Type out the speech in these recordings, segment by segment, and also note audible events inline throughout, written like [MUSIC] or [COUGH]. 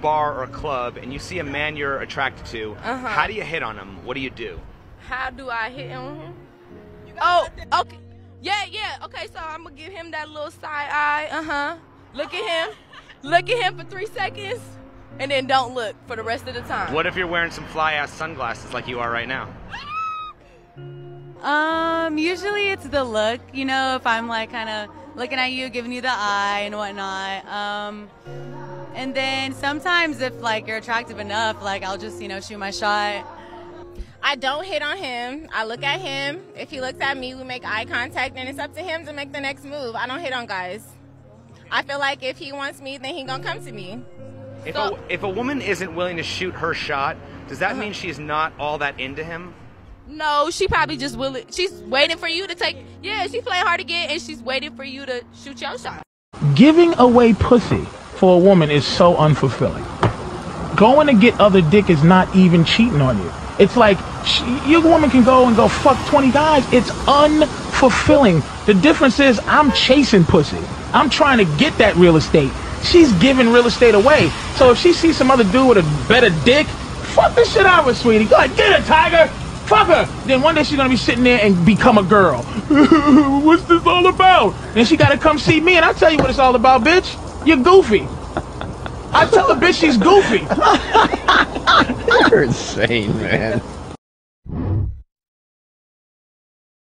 bar or a club and you see a man you're attracted to, Uh-huh. how do you hit on him? What do you do? How do I hit on him? Oh, okay. Yeah, yeah. Okay, so I'm gonna give him that little side eye. Uh huh. Look at him. Look at him for three seconds, and then don't look for the rest of the time. What if you're wearing some fly ass sunglasses like you are right now? Um, usually it's the look, you know, if I'm like kind of looking at you, giving you the eye and whatnot. Um, and then sometimes if like you're attractive enough, like I'll just, you know, shoot my shot. I don't hit on him. I look at him. If he looks at me, we make eye contact, and it's up to him to make the next move. I don't hit on guys. I feel like if he wants me, then he gonna come to me. If, So- a, if a woman isn't willing to shoot her shot, does that mean uh-huh. she's not all that into him? No, she probably just willing. She's waiting for you to take. Yeah, she's playing hard to get, and she's waiting for you to shoot your shot. Giving away pussy for a woman is so unfulfilling. Going to get other dick is not even cheating on you. It's like sh- your woman can go and go fuck 20 guys. It's unfulfilling. The difference is I'm chasing pussy. I'm trying to get that real estate. She's giving real estate away. So if she sees some other dude with a better dick, fuck the shit out of her, sweetie. Go ahead, get her, tiger. Fuck her. Then one day she's gonna be sitting there and become a girl. [LAUGHS] What's this all about? Then she gotta come see me, and I'll tell you what it's all about, bitch. You're goofy. I tell the bitch she's goofy. [LAUGHS] You're insane, man.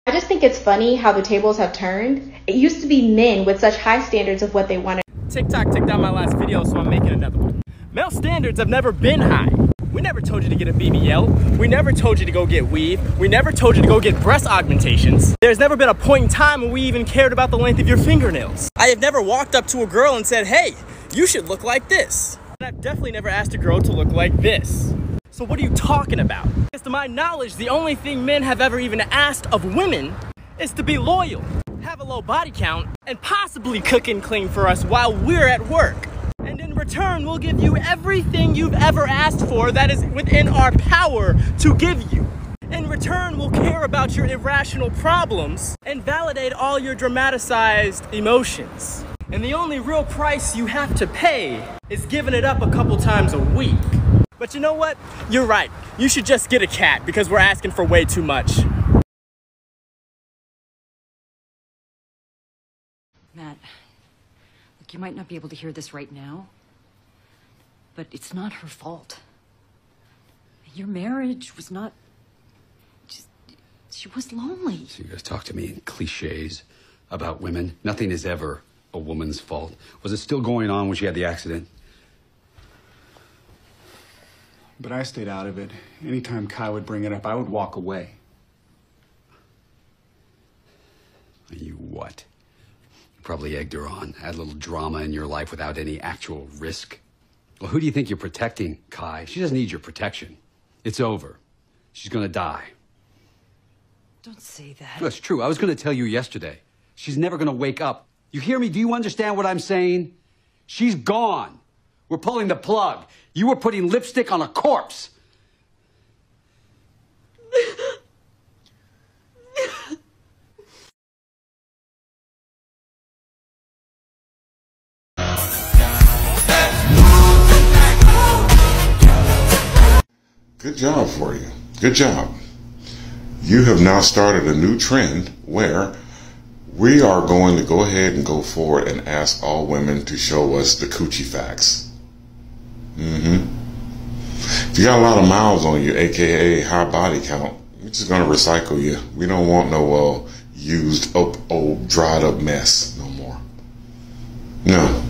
I just think it's funny how the tables have turned. It used to be men with such high standards of what they wanted. TikTok took down my last video, so I'm making another one. Male standards have never been high. We never told you to get a BBL. We never told you to go get weave. We never told you to go get breast augmentations. There's never been a point in time when we even cared about the length of your fingernails. I have never walked up to a girl and said, hey, you should look like this. And I've definitely never asked a girl to look like this. So what are you talking about? Because to my knowledge, the only thing men have ever even asked of women is to be loyal, have a low body count, and possibly cook and clean for us while we're at work. And in return, we'll give you everything you've ever asked for that is within our power to give you. In return, we'll care about your irrational problems and validate all your dramatized emotions. And the only real price you have to pay is giving it up a couple times a week. But you know what? You're right. You should just get a cat because we're asking for way too much. Matt, look, you might not be able to hear this right now, but it's not her fault. Your marriage was not. Just, she was lonely. So you guys talk to me in cliches about women. Nothing is ever a woman's fault. Was it still going on when she had the accident? But I stayed out of it. Anytime Kai would bring it up, I would walk away. You what? You probably egged her on, had a little drama in your life without any actual risk. Well, who do you think you're protecting, Kai? She doesn't need your protection. It's over. She's gonna die. Don't say that. That's true. I was gonna tell you yesterday. She's never gonna wake up. You hear me? Do you understand what I'm saying? She's gone. We're pulling the plug. You were putting lipstick on a corpse. Good job for you. Good job. You have now started a new trend where we are going to go ahead and go forward and ask all women to show us the coochie facts. Mm-hmm. If you got a lot of miles on you, aka high body count, we're just gonna recycle you. We don't want no uh, used up old dried up mess no more. No.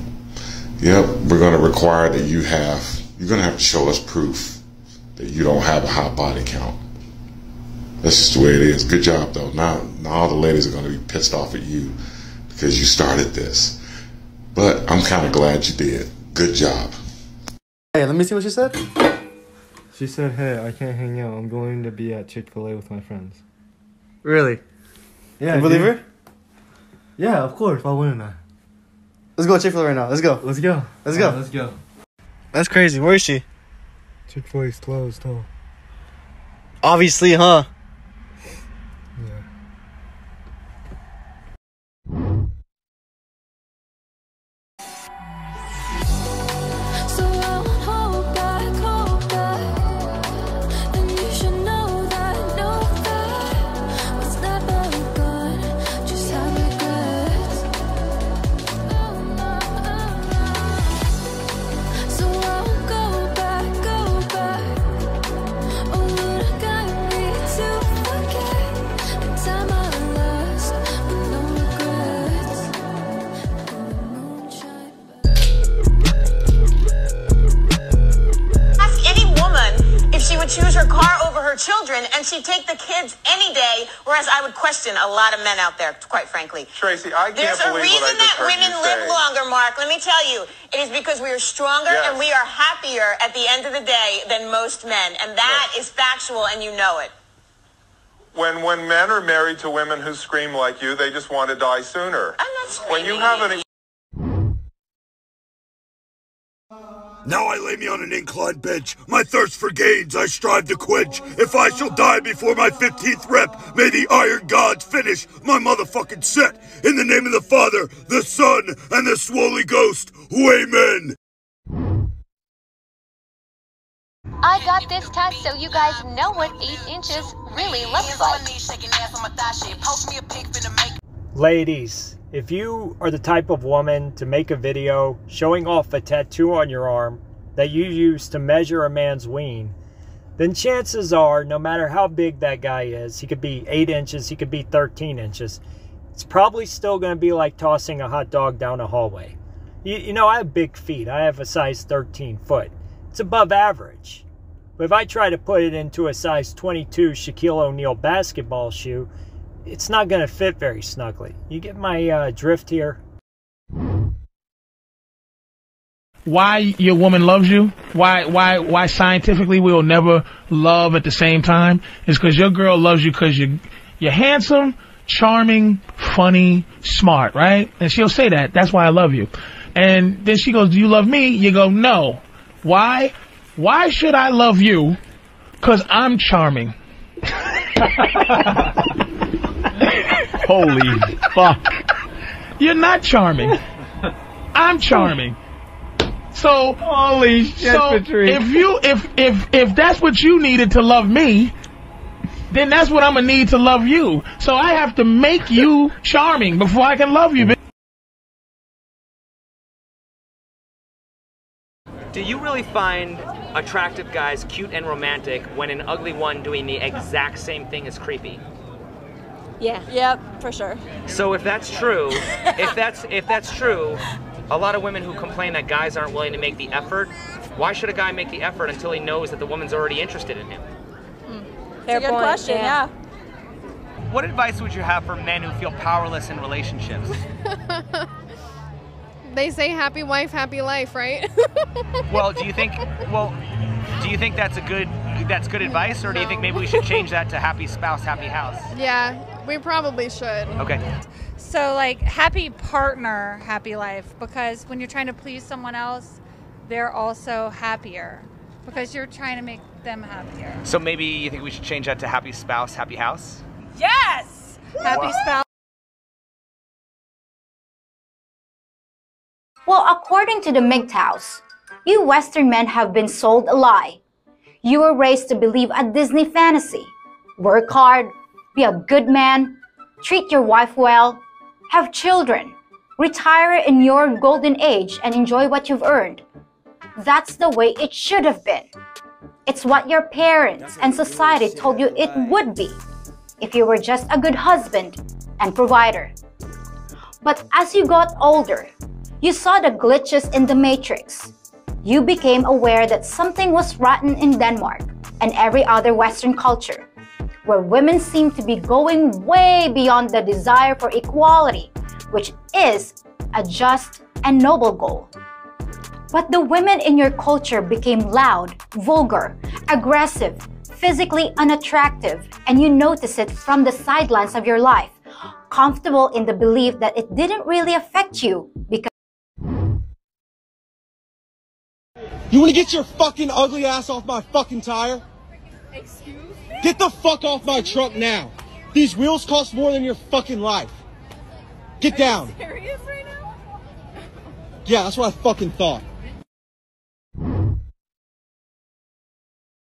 Yep, we're gonna require that you have you're gonna have to show us proof that you don't have a high body count. That's just the way it is. Good job though. Now now all the ladies are gonna be pissed off at you because you started this. But I'm kinda glad you did. Good job. Hey, let me see what she said. She said, "Hey, I can't hang out. I'm going to be at Chick Fil A with my friends." Really? Yeah, You believe her? Yeah, of course. Why wouldn't I? Let's go Chick Fil A right now. Let's go. Let's go. Let's go. Alright, let's go. That's crazy. Where is she? Chick Fil A's closed, huh? Obviously, huh? Her children, and she'd take the kids any day, whereas I would question a lot of men out there, quite frankly. Tracy, I can't There's a reason what I just that heard women you live say. longer, Mark. Let me tell you. It is because we are stronger Yes. and we are happier at the end of the day than most men. And that is factual, and you know it. When when men are married to women who scream like you, they just want to die sooner. I'm not When you have an Now I lay me on an inclined bench. My thirst for gains I strive to quench. If I shall die before my 15th rep, may the iron gods finish my motherfucking set. In the name of the Father, the Son, and the Swoley Ghost. Amen. I got this test so you guys know what 8 inches really looks like. Ladies, if you are the type of woman to make a video showing off a tattoo on your arm that you use to measure a man's ween, then chances are, no matter how big that guy is, he could be 8 inches, he could be 13 inches, it's probably still going to be like tossing a hot dog down a hallway. You, you know, I have big feet. I have a size 13 foot. It's above average. But if I try to put it into a size 22 Shaquille O'Neal basketball shoe, it's not going to fit very snugly. You get my uh, drift here? why your woman loves you, why why why scientifically we'll never love at the same time is because your girl loves you because you you're handsome, charming, funny, smart, right? And she'll say that. That's why I love you. And then she goes, "Do you love me?" You go, "No." Why? Why should I love you? Cause I'm charming. [LAUGHS] [LAUGHS] Holy fuck. You're not charming. I'm charming. So holy shit, so Patrice. if you if if if that's what you needed to love me, then that's what I'm gonna need to love you. So I have to make you charming before I can love you. Do you really find attractive guys cute and romantic when an ugly one doing the exact same thing is creepy? Yeah. Yep, for sure. So if that's true, if that's if that's true, a lot of women who complain that guys aren't willing to make the effort, why should a guy make the effort until he knows that the woman's already interested in him? Hmm. Fair good point, question, yeah. yeah. What advice would you have for men who feel powerless in relationships? [LAUGHS] They say happy wife, happy life, right? [LAUGHS] well, do you think well do you think that's a good that's good advice or do you think maybe we should change that to happy spouse, happy house? yeah, we probably should. Okay. So, like, happy partner, happy life. Because when you're trying to please someone else, they're also happier because you're trying to make them happier. So maybe you think we should change that to happy spouse, happy house? Yes! Happy spouse. Well, according to the MGTOWs, you Western men have been sold a lie. You were raised to believe a Disney fantasy. Work hard, be a good man, treat your wife well, have children, retire in your golden age and enjoy what you've earned. That's the way it should have been. It's what your parents and society told you it would be if you were just a good husband and provider. But as you got older, you saw the glitches in the matrix. You became aware that something was rotten in Denmark and every other Western culture, where women seem to be going way beyond the desire for equality, which is a just and noble goal. But the women in your culture became loud, vulgar, aggressive, physically unattractive, and you notice it from the sidelines of your life, comfortable in the belief that it didn't really affect you because You wanna get your fucking ugly ass off my fucking tire? Excuse me? Get the fuck off my truck now. These wheels cost more than your fucking life. Get down. Serious right now? Yeah, that's what I fucking thought.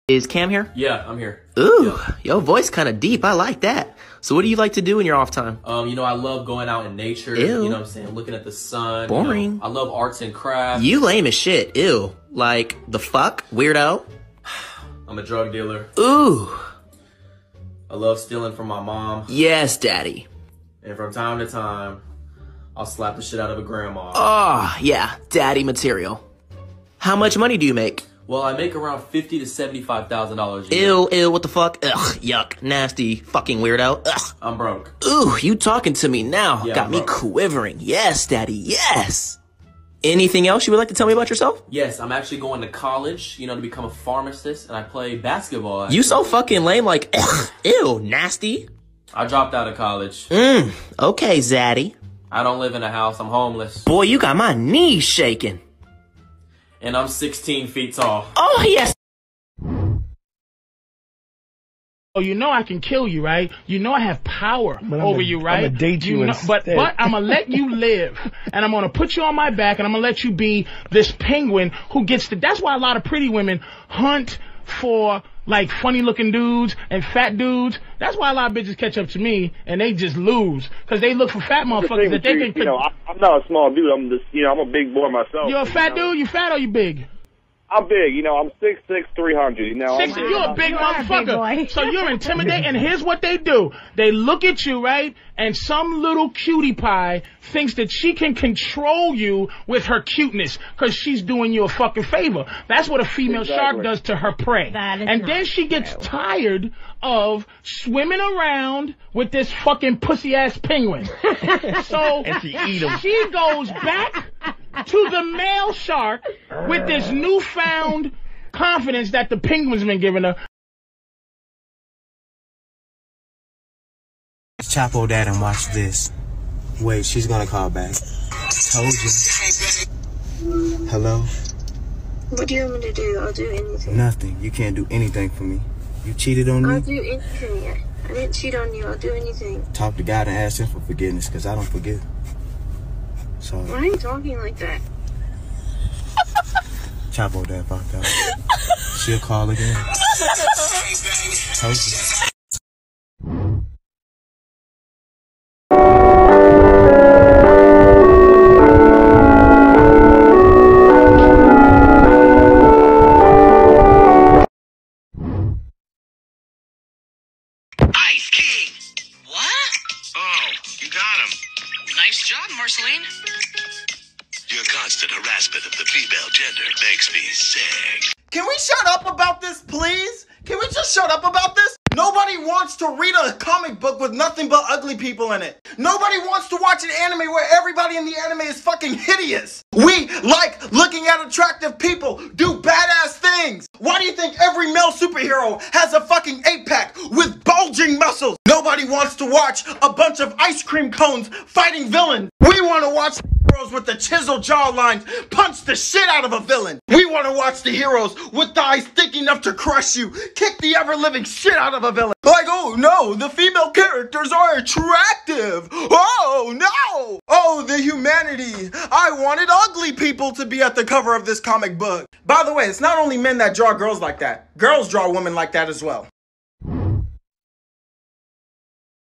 Is Cam here? Yeah, I'm here. Ooh, your voice kind of deep. I like that. So, what do you like to do in your off time? Um, you know, I love going out in nature. Ew. You know what I'm saying? Looking at the sun. you know. Boring. I love arts and crafts. You lame as shit. Ew. Like the fuck, weirdo. [SIGHS] I'm a drug dealer. Ooh, I love stealing from my mom. yes, daddy. And from time to time, I'll slap the shit out of a grandma. Oh, yeah, daddy material. How much money do you make? Well, I make around fifty to seventy-five thousand dollars. Ew, ew, what the fuck? Ugh, yuck, nasty, fucking weirdo. Ugh. I'm broke. Ooh, you talking to me now. Yeah, Got me bro. quivering. Yes, daddy, yes. Anything else you would like to tell me about yourself? Yes, I'm actually going to college. You know, to become a pharmacist, and I play basketball. You so fucking lame, like, ugh, [COUGHS] ew, nasty. I dropped out of college. Mmm, okay, zaddy. I don't live in a house. I'm homeless, Boy, you got my knees shaking. and I'm 16 feet tall. Oh, yes. Oh, you know I can kill you, right? You know I have power But I'm over a- you, right? I'ma date you know, but but I'm gonna let you live, and I'm gonna put you on my back, and I'm gonna let you be this penguin who gets to. That's why a lot of pretty women hunt for like funny looking dudes and fat dudes. That's why a lot of bitches catch up to me and they just lose because they look for fat motherfuckers that they you, can. you know, I, I'm not a small dude. I'm just, you know, I'm a big boy myself. You're a fat you know. dude. You fat or you big? I'm big. You know, I'm six six, three hundred. You know, Six, I'm, you're a big motherfucker. So you're intimidating. And here's what they do: they look at you, right? And some little cutie pie thinks that she can control you with her cuteness because she's doing you a fucking favor. That's what a female shark does to her prey. That is and then she gets tired of swimming around with this fucking pussy ass penguin. [LAUGHS] so And she eat 'em. she goes back to the male shark with this newfound confidence that the penguin's been giving her. Chop Chapo dad and watch this. Wait, she's gonna call back. Told you. Hello? What do you want me to do? I'll do anything. Nothing. You can't do anything for me. You cheated on me? I'll me? do anything. I, I didn't cheat on you. I'll do anything. Talk to God and ask him for forgiveness, because I don't forgive. So, Why are you talking like that? Chapo dad fucked up. She'll call again. [LAUGHS] ugly people in it. Nobody wants to watch an anime where everybody in the anime is fucking hideous. We like looking at attractive people do badass things. Why do you think every male superhero has a fucking eight pack with bulging muscles? Nobody wants to watch a bunch of ice cream cones fighting villains. We want to watch heroes with the chiseled jawlines punch the shit out of a villain. We want to watch the heroes with thighs thick enough to crush you, kick the ever living shit out of a villain. Like, oh no, the female characters are attractive. Oh no. Oh, the humanity. I wanted ugly people to be at the cover of this comic book. By the way, it's not only men that draw girls like that, girls draw women like that as well.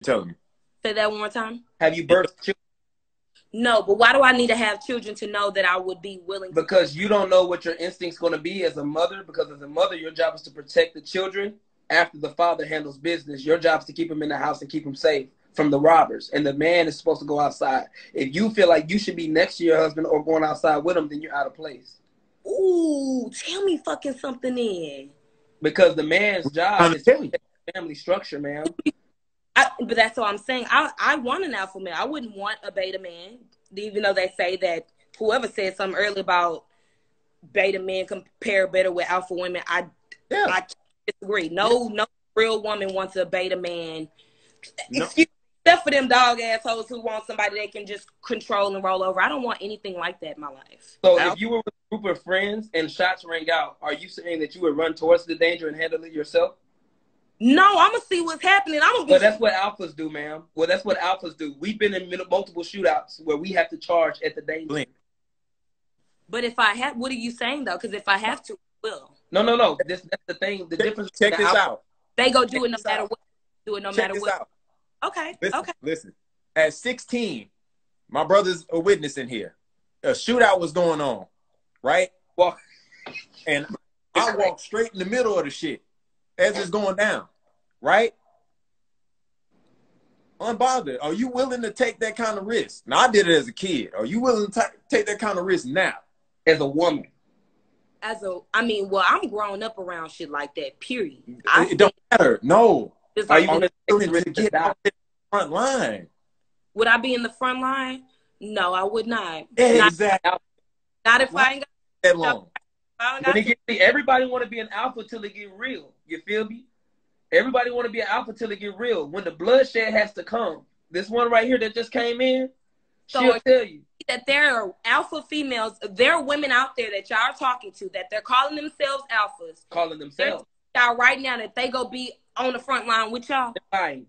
Tell me. Say that one more time. Have you birthed children? No, but why do I need to have children to know that I would be willing? To- Because you don't know what your instinct's going to be as a mother. Because as a mother, your job is to protect the children after the father handles business. Your job is to keep them in the house and keep them safe from the robbers. And the man is supposed to go outside. If you feel like you should be next to your husband or going outside with him, then you're out of place. Ooh, tell me fucking something in. Because the man's job is to protect the family structure, man. I, but that's what I'm saying. I I want an alpha male. I wouldn't want a beta man, even though they say that whoever said something earlier about beta men compare better with alpha women. I I disagree. No, no real woman wants a beta man. Excuse, except for them dog assholes who want somebody they can just control and roll over. I don't want anything like that in my life. So if you were with a group of friends and shots rang out, are you saying that you would run towards the danger and handle it yourself? No, I'm gonna see what's happening. I'm gonna be. Well, that's what alphas do, ma'am. Well, that's what alphas do. We've been in multiple shootouts where we have to charge at the danger. But if I have, what are you saying though? Because if I have to, I will. No, no, no. This that's the thing. The difference. check between this the out. They go do Check it no matter out. what. Do it no Check matter this what. out. Okay. Listen, okay. listen. At 16, my brother's a witness in here. A shootout was going on, right? Well, [LAUGHS] and I walked straight in the middle of the shit as it's going down, right? Unbothered. Are you willing to take that kind of risk? Now, I did it as a kid. Are you willing to ta- take that kind of risk now? As a woman. as a, I mean, well, I'm grown up around shit like that. Period. I It don't matter. No. It's Are you on the willing to get out the front line? Would I be in the front line? No, I would not. Exactly. Not, not if I ain't got that long. I ain't When got it get, everybody want to be an alpha till it get real. You feel me? Everybody want to be an alpha till it get real. When the bloodshed has to come, this one right here that just came in, she'll tell you. that there are alpha females, there are women out there that y'all are talking to that they're calling themselves alphas. Calling themselves. Y'all right now that they go be on the front line with y'all. Right.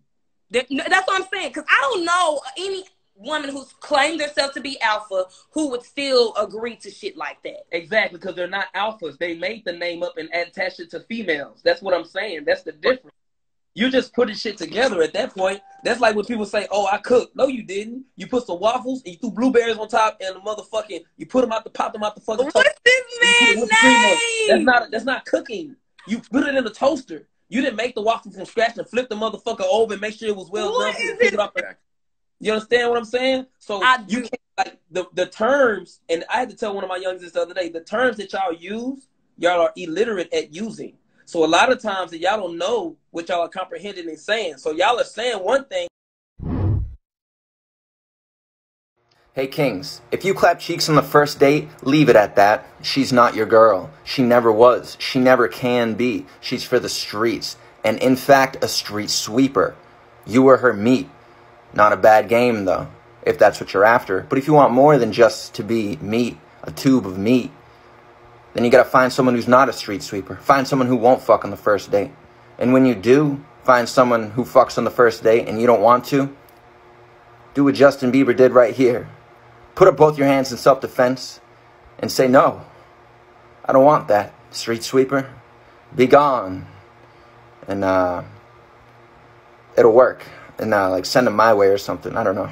That- That's what I'm saying. Because I don't know any woman who's claimed herself to be alpha who would still agree to shit like that. Exactly, because they're not alphas. They made the name up and attached it to females. That's what I'm saying. That's the difference. You just putting shit together at that point. That's like when people say, "Oh, I cooked." No, you didn't. You put some waffles and you threw blueberries on top, and the motherfucking you put them out the pop them out the fucking. What's this man's name? That's not that's not cooking. You put it in the toaster. You didn't make the waffle from scratch and flip the motherfucker over and make sure it was well What done. is it. You understand what I'm saying? So you can't like the the terms, and I had to tell one of my youngsters the other day, the terms that y'all use, y'all are illiterate at using. So a lot of times that y'all don't know what y'all are comprehending and saying. So y'all are saying one thing. Hey Kings, if you clap cheeks on the first date, leave it at that. She's not your girl. She never was. She never can be. She's for the streets. And in fact, a street sweeper. You were her meat. Not a bad game though, if that's what you're after. But if you want more than just to be meat, a tube of meat, then you gotta find someone who's not a street sweeper. Find someone who won't fuck on the first date. And when you do find someone who fucks on the first date and you don't want to, do what Justin Bieber did right here. Put up both your hands in self defense and say, No, I don't want that. Street sweeper, be gone. And uh, it'll work. And uh, like send them my way or something. I don't know.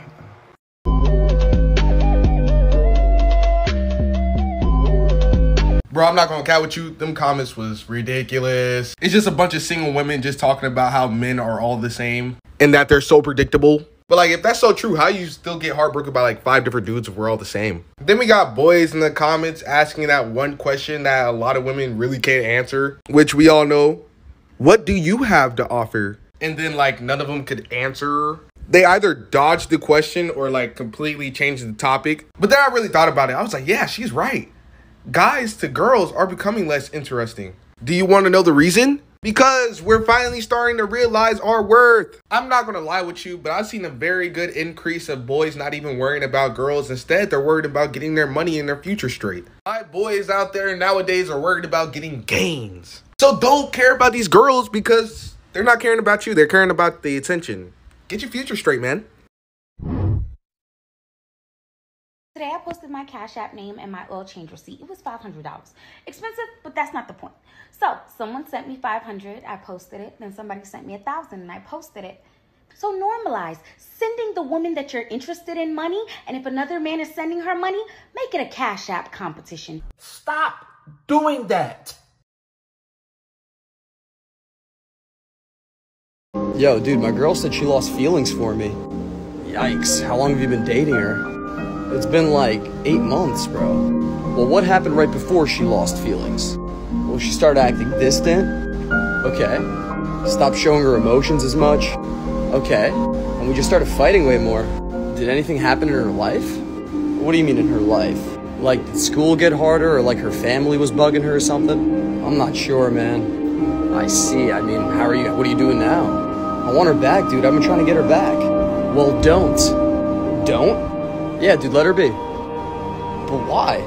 Bro, I'm not gonna cat with you. Them comments was ridiculous. It's just a bunch of single women just talking about how men are all the same and that they're so predictable. But like, if that's so true, how you still get heartbroken by like five different dudes if we're all the same? Then we got boys in the comments asking that one question that a lot of women really can't answer, which we all know. What do you have to offer? And then like none of them could answer. They either dodged the question or like completely changed the topic. But then I really thought about it. I was like, yeah, she's right guys to girls are becoming less interesting. Do you want to know the reason? Because we're finally starting to realize our worth. I'm not going to lie with you, but I've seen a very good increase of boys not even worrying about girls. Instead, they're worried about getting their money and their future straight. My boys out there nowadays are worried about getting gains. So don't care about these girls because they're not caring about you. They're caring about the attention. Get your future straight, man. Today I posted my Cash App name and my oil change receipt. It was $500. Expensive, but that's not the point. So someone sent me 500, I posted it. Then somebody sent me a thousand and I posted it. So normalize sending the woman that you're interested in money, and if another man is sending her money, make it a Cash App competition. Stop doing that. Yo, dude, my girl said she lost feelings for me. Yikes, how long have you been dating her? It's been like eight months, bro. Well, what happened right before she lost feelings? Well, she started acting distant. Okay. Stopped showing her emotions as much. Okay. And we just started fighting way more. Did anything happen in her life? What do you mean in her life? Like, did school get harder or like her family was bugging her or something? I'm not sure, man. I see. I mean, how are you? What are you doing now? I want her back, dude. I've been trying to get her back. Well, don't. Don't? Yeah, dude, let her be. But why?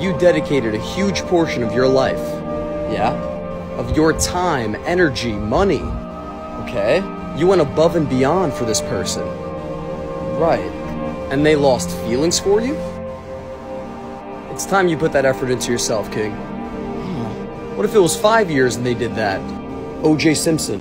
You dedicated a huge portion of your life. Yeah? Of your time, energy, money. Okay? You went above and beyond for this person. Right. And they lost feelings for you? It's time you put that effort into yourself, King. What if it was five years and they did that? OJ Simpson.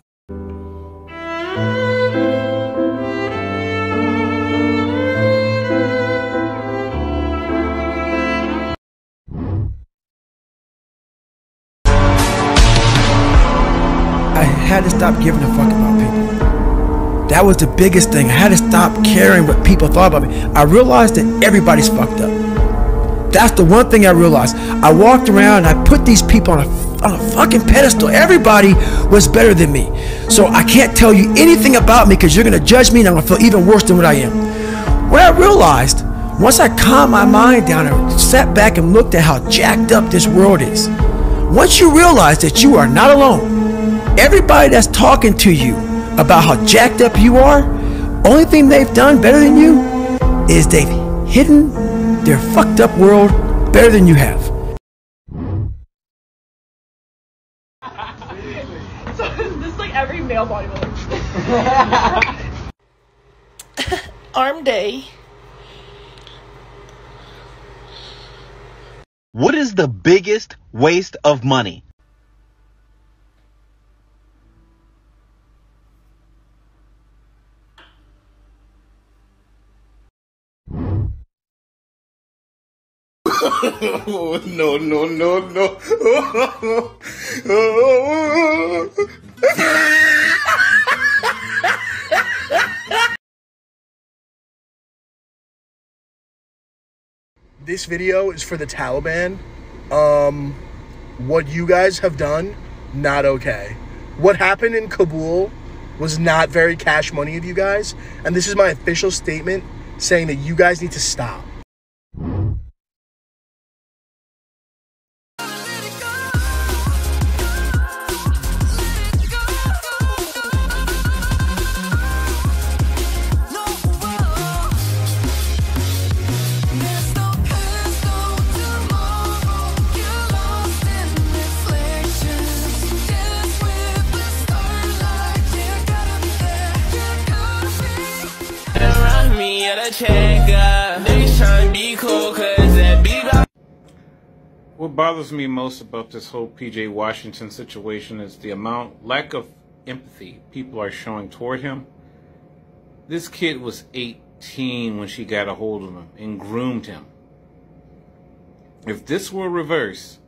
Had to stop giving a fuck about people. That was the biggest thing. I had to stop caring what people thought about me. I realized that everybody's fucked up. That's the one thing I realized. I walked around and I put these people on a, on a fucking pedestal. Everybody was better than me. So I can't tell you anything about me because you're going to judge me and I'm going to feel even worse than what I am. What I realized, once I calmed my mind down and sat back and looked at how jacked up this world is, once you realize that you are not alone, everybody that's talking to you about how jacked up you are, only thing they've done better than you is they've hidden their fucked up world better than you have. [LAUGHS] So this is like every male bodybuilder. [LAUGHS] Arm day. What is the biggest waste of money? No, no, no, no. this video is for the Taliban. Um, what you guys have done, not okay. What happened in Kabul was not very cash money of you guys, and this is my official statement saying that you guys need to stop. What bothers me most about this whole PJ Washington situation is the amount, lack of empathy people are showing toward him. This kid was 18 when she got a hold of him and groomed him. If this were reversed,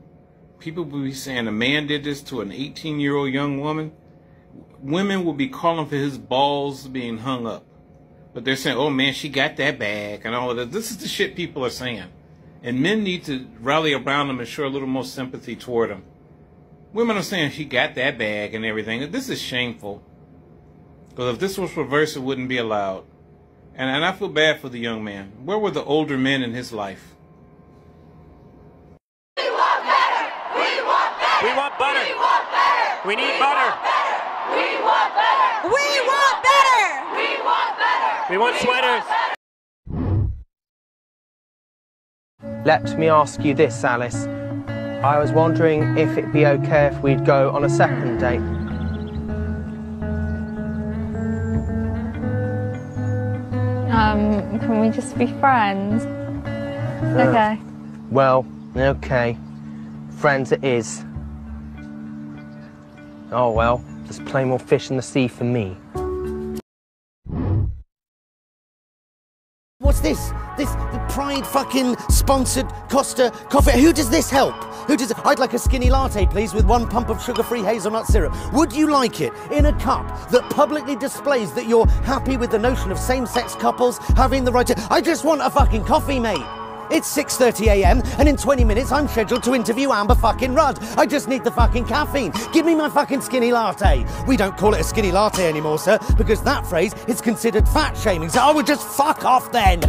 people would be saying a man did this to an 18 year old young woman. Women would be calling for his balls being hung up. But they're saying, oh man, she got that bag and all of that. This is the shit people are saying. And men need to rally around them and show a little more sympathy toward them. Women are saying she got that bag and everything. This is shameful. Because if this was reversed, it wouldn't be allowed. And, and I feel bad for the young man. Where were the older men in his life? We want butter. We want better. We want butter. We want better. we need butter. We want better. We want better. We want better. We want sweaters. Let me ask you this, Alice. I was wondering if it'd be okay if we'd go on a second date. Um, can we just be friends? Uh, Okay. Well, okay. Friends it is. Oh well, there's plenty more fish in the sea for me. What's this? This the Pride fucking sponsored Costa coffee. Who does this help? Who does it? I'd like a skinny latte, please, with one pump of sugar-free hazelnut syrup. Would you like it in a cup that publicly displays that you're happy with the notion of same-sex couples having the right to? I just want a fucking coffee, mate. It's 6:30 a.m. and in 20 minutes I'm scheduled to interview Amber fucking Rudd. I just need the fucking caffeine. Give me my fucking skinny latte. We don't call it a skinny latte anymore, sir, because that phrase is considered fat shaming. So I would just fuck off then.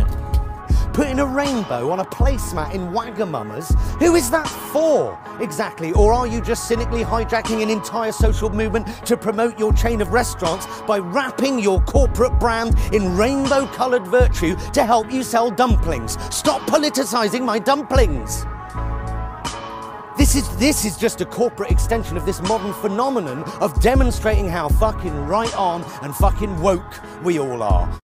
Putting a rainbow on a placemat in Wagamama's? Who is that for? Exactly. Or are you just cynically hijacking an entire social movement to promote your chain of restaurants by wrapping your corporate brand in rainbow coloured virtue to help you sell dumplings? Stop politicising my dumplings! This is this is just a corporate extension of this modern phenomenon of demonstrating how fucking right on and fucking woke we all are.